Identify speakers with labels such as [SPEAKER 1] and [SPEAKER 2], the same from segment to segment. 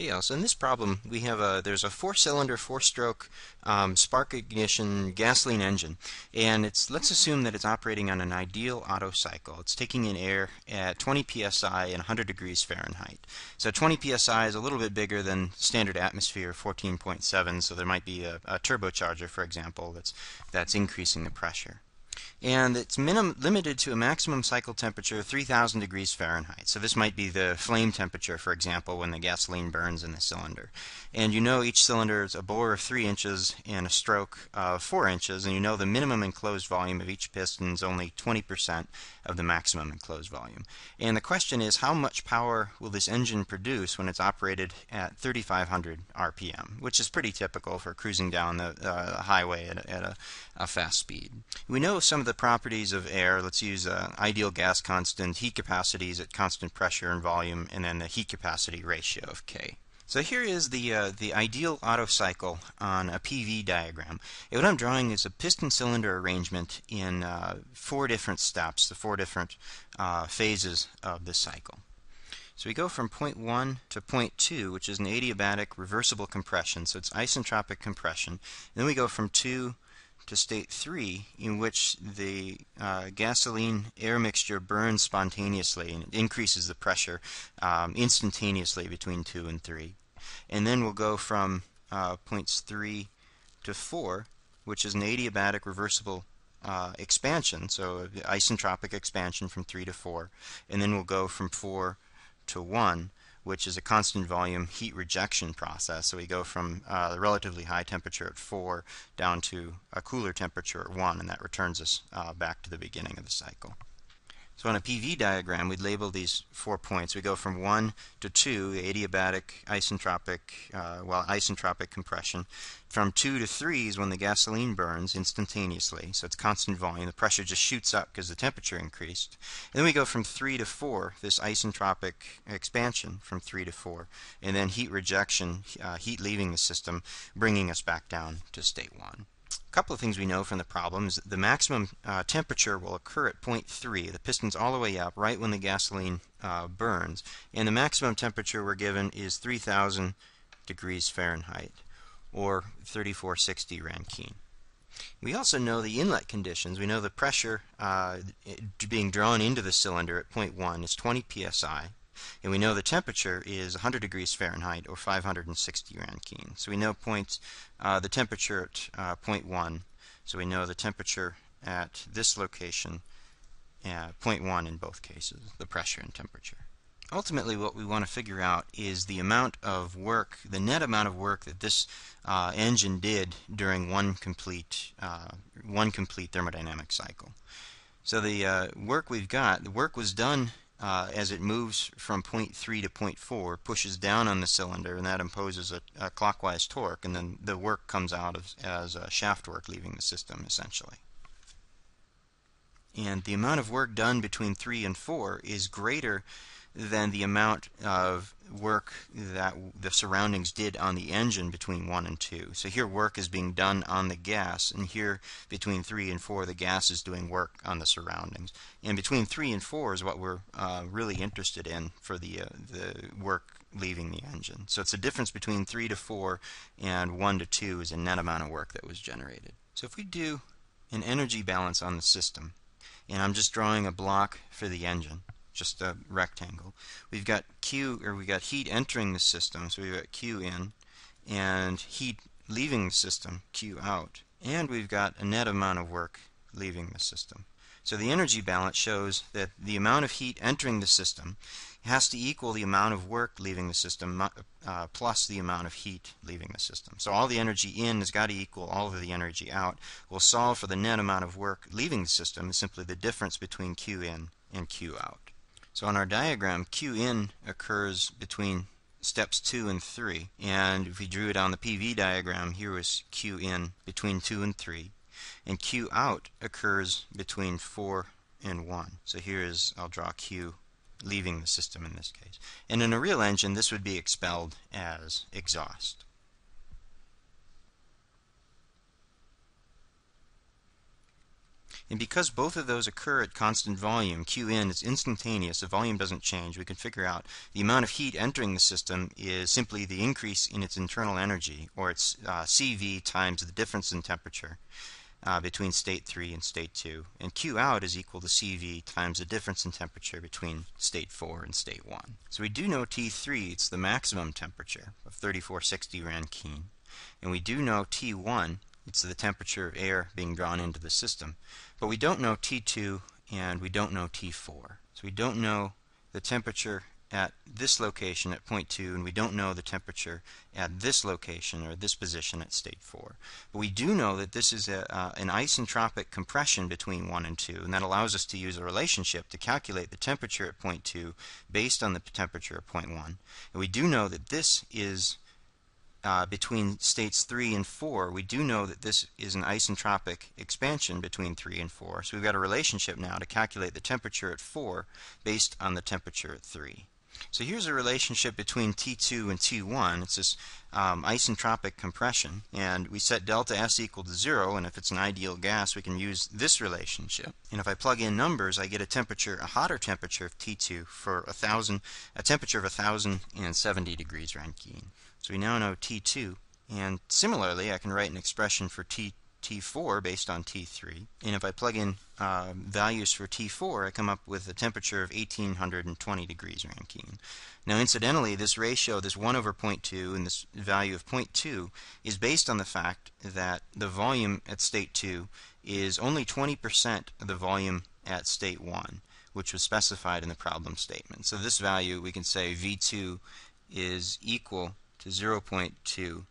[SPEAKER 1] Hey, so in this problem, we have a there's a four-cylinder, four-stroke um, spark ignition gasoline engine, and it's let's assume that it's operating on an ideal Otto cycle. It's taking in air at 20 psi and 100 degrees Fahrenheit. So 20 psi is a little bit bigger than standard atmosphere, 14.7. So there might be a, a turbocharger, for example, that's that's increasing the pressure and it's limited to a maximum cycle temperature of 3000 degrees Fahrenheit. So this might be the flame temperature, for example, when the gasoline burns in the cylinder. And you know each cylinder is a bore of 3 inches and a stroke of 4 inches, and you know the minimum enclosed volume of each piston is only 20% of the maximum enclosed volume. And the question is, how much power will this engine produce when it's operated at 3500 RPM, which is pretty typical for cruising down the uh, highway at, at a, a fast speed. We know some of the properties of air. Let's use uh, ideal gas constant, heat capacities at constant pressure and volume, and then the heat capacity ratio of K. So here is the uh, the ideal Otto cycle on a PV diagram. And what I'm drawing is a piston cylinder arrangement in uh, four different steps, the four different uh, phases of this cycle. So we go from point 1 to point 2, which is an adiabatic reversible compression, so it's isentropic compression. And then we go from 2 to state 3, in which the uh, gasoline air mixture burns spontaneously and increases the pressure um, instantaneously between 2 and 3. And then we'll go from uh, points 3 to 4, which is an adiabatic reversible uh, expansion, so isentropic expansion from 3 to 4. And then we'll go from 4 to 1, which is a constant volume heat rejection process. So we go from uh, the relatively high temperature at 4 down to a cooler temperature at 1, and that returns us uh, back to the beginning of the cycle. So on a PV diagram, we'd label these four points. We go from 1 to 2, adiabatic, isentropic, uh, well, isentropic compression. From 2 to 3 is when the gasoline burns instantaneously, so it's constant volume. The pressure just shoots up because the temperature increased. And then we go from 3 to 4, this isentropic expansion from 3 to 4, and then heat rejection, uh, heat leaving the system, bringing us back down to state 1. A couple of things we know from the problem is the maximum uh, temperature will occur at point 3. The piston's all the way up right when the gasoline uh, burns. And the maximum temperature we're given is 3000 degrees Fahrenheit or 3460 Rankine. We also know the inlet conditions. We know the pressure uh, being drawn into the cylinder at point 1 is 20 psi. And we know the temperature is 100 degrees Fahrenheit or 560 Rankine. So we know points, uh, the temperature at uh, point 1. So we know the temperature at this location, uh, point 1 in both cases, the pressure and temperature. Ultimately, what we want to figure out is the amount of work, the net amount of work that this uh, engine did during one complete, uh, one complete thermodynamic cycle. So the uh, work we've got, the work was done uh, as it moves from point 3 to point 4, pushes down on the cylinder, and that imposes a, a clockwise torque, and then the work comes out of, as shaft work leaving the system, essentially. And the amount of work done between 3 and 4 is greater than the amount of work that the surroundings did on the engine between 1 and 2. So here work is being done on the gas, and here between 3 and 4 the gas is doing work on the surroundings. And between 3 and 4 is what we're uh, really interested in for the, uh, the work leaving the engine. So it's the difference between 3 to 4 and 1 to 2 is a net amount of work that was generated. So if we do an energy balance on the system, and I'm just drawing a block for the engine, just a rectangle. We've got Q, or we got heat entering the system, so we've got Q in, and heat leaving the system, Q out. And we've got a net amount of work leaving the system. So the energy balance shows that the amount of heat entering the system has to equal the amount of work leaving the system uh, plus the amount of heat leaving the system. So all the energy in has got to equal all of the energy out. We'll solve for the net amount of work leaving the system is simply the difference between Q in and Q out. So on our diagram, Q in occurs between steps 2 and 3. And if we drew it on the PV diagram, here was Q in between 2 and 3. And Q out occurs between 4 and 1. So here is, I'll draw Q leaving the system in this case. And in a real engine, this would be expelled as exhaust. And because both of those occur at constant volume, Q in is instantaneous, the volume doesn't change, we can figure out the amount of heat entering the system is simply the increase in its internal energy, or it's uh, CV times the difference in temperature uh, between state 3 and state 2. And Q out is equal to CV times the difference in temperature between state 4 and state 1. So we do know T3, it's the maximum temperature of 3460 Rankine. And we do know T1, it's the temperature of air being drawn into the system. But we don't know T2 and we don't know T4. So we don't know the temperature at this location at point 2 and we don't know the temperature at this location or this position at state 4. But we do know that this is a, uh, an isentropic compression between 1 and 2 and that allows us to use a relationship to calculate the temperature at point 2 based on the temperature at point 1. And we do know that this is uh, between states 3 and 4, we do know that this is an isentropic expansion between 3 and 4. So we've got a relationship now to calculate the temperature at 4 based on the temperature at 3. So here's a relationship between T2 and T1. It's this um, isentropic compression, and we set delta S equal to 0, and if it's an ideal gas, we can use this relationship. And if I plug in numbers, I get a temperature, a hotter temperature of T2 for a thousand, a temperature of 1,070 degrees Rankine. So we now know T2, and similarly, I can write an expression for T T4 based on T3. And if I plug in uh, values for T4, I come up with a temperature of 1820 degrees Rankine. Now, incidentally, this ratio, this 1 over 0.2 and this value of 0.2 is based on the fact that the volume at state 2 is only 20% of the volume at state 1, which was specified in the problem statement. So this value, we can say V2 is equal to 0.2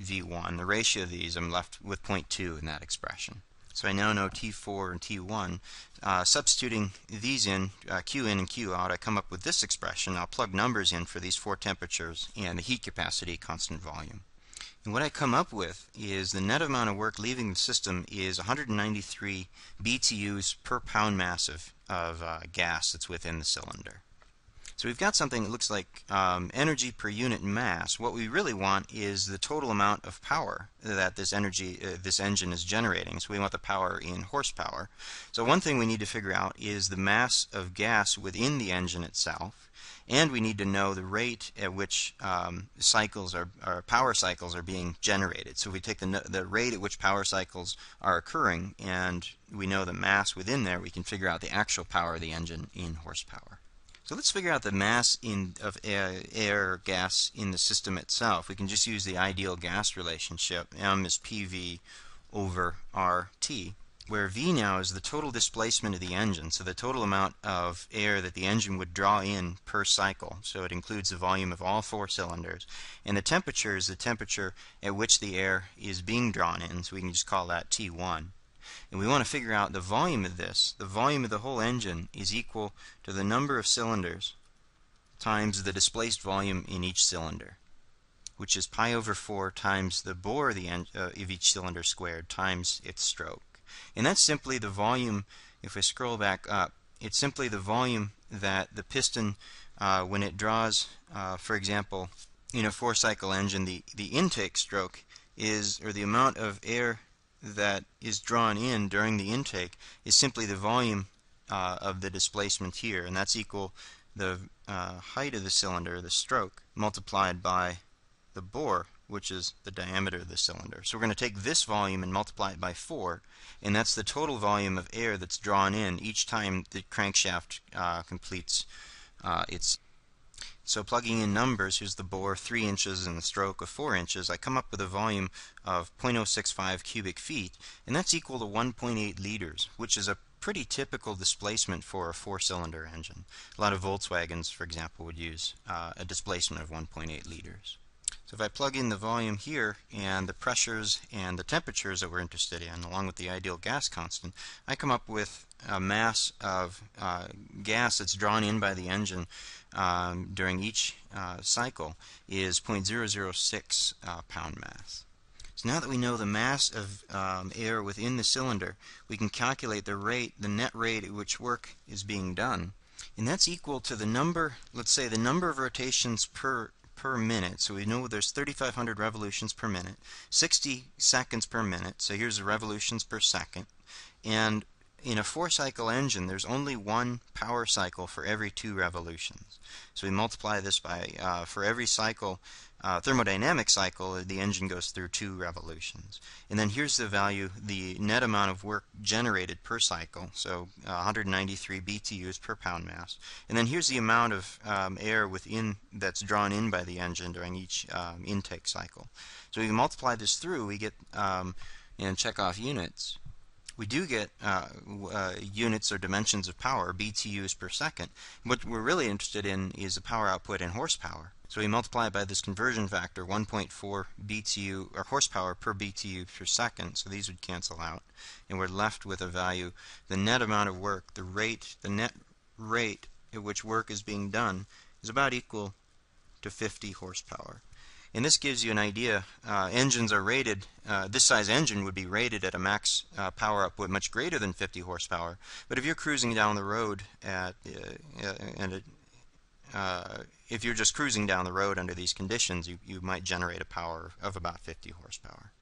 [SPEAKER 1] V1. The ratio of these, I'm left with 0.2 in that expression. So I now know T4 and T1. Uh, substituting these in, uh, Q in and Q out, I come up with this expression. I'll plug numbers in for these four temperatures and the heat capacity, constant volume. And what I come up with is the net amount of work leaving the system is 193 BTUs per pound mass of, of uh, gas that's within the cylinder. So we've got something that looks like um, energy per unit mass. What we really want is the total amount of power that this energy, uh, this engine is generating. So we want the power in horsepower. So one thing we need to figure out is the mass of gas within the engine itself. And we need to know the rate at which um, cycles are, or power cycles are being generated. So if we take the, the rate at which power cycles are occurring and we know the mass within there, we can figure out the actual power of the engine in horsepower. So let's figure out the mass in, of air, air, or gas in the system itself. We can just use the ideal gas relationship. M is PV over RT, where V now is the total displacement of the engine, so the total amount of air that the engine would draw in per cycle. So it includes the volume of all four cylinders. And the temperature is the temperature at which the air is being drawn in, so we can just call that T1 and we want to figure out the volume of this. The volume of the whole engine is equal to the number of cylinders times the displaced volume in each cylinder, which is pi over 4 times the bore of, the uh, of each cylinder squared times its stroke. And that's simply the volume, if we scroll back up, it's simply the volume that the piston, uh, when it draws, uh, for example, in a four-cycle engine, the, the intake stroke is, or the amount of air that is drawn in during the intake is simply the volume uh, of the displacement here, and that's equal the uh, height of the cylinder, the stroke, multiplied by the bore, which is the diameter of the cylinder. So we're going to take this volume and multiply it by 4, and that's the total volume of air that's drawn in each time the crankshaft uh, completes uh, its so plugging in numbers, here's the bore 3 inches and the stroke of 4 inches, I come up with a volume of 0.065 cubic feet, and that's equal to 1.8 liters, which is a pretty typical displacement for a four-cylinder engine. A lot of Volkswagens, for example, would use uh, a displacement of 1.8 liters. So if I plug in the volume here and the pressures and the temperatures that we're interested in, along with the ideal gas constant, I come up with a mass of uh, gas that's drawn in by the engine um, during each uh, cycle is 0.006 uh, pound mass. So now that we know the mass of um, air within the cylinder, we can calculate the rate, the net rate at which work is being done. And that's equal to the number, let's say the number of rotations per per minute. So we know there's 3,500 revolutions per minute, 60 seconds per minute. So here's the revolutions per second. And in a four-cycle engine, there's only one power cycle for every two revolutions. So we multiply this by, uh, for every cycle, uh, thermodynamic cycle, the engine goes through two revolutions. And then here's the value, the net amount of work generated per cycle, so uh, 193 BTUs per pound mass. And then here's the amount of um, air within that's drawn in by the engine during each um, intake cycle. So we multiply this through, we get, um, and check off units we do get uh, uh, units or dimensions of power, BTUs per second. What we're really interested in is the power output in horsepower. So we multiply it by this conversion factor, 1.4 BTU or horsepower per BTU per second. So these would cancel out, and we're left with a value. The net amount of work, the rate, the net rate at which work is being done, is about equal to 50 horsepower. And this gives you an idea. Uh, engines are rated, uh, this size engine would be rated at a max uh, power output much greater than 50 horsepower. But if you're cruising down the road at, uh, uh, and uh, if you're just cruising down the road under these conditions, you, you might generate a power of about 50 horsepower.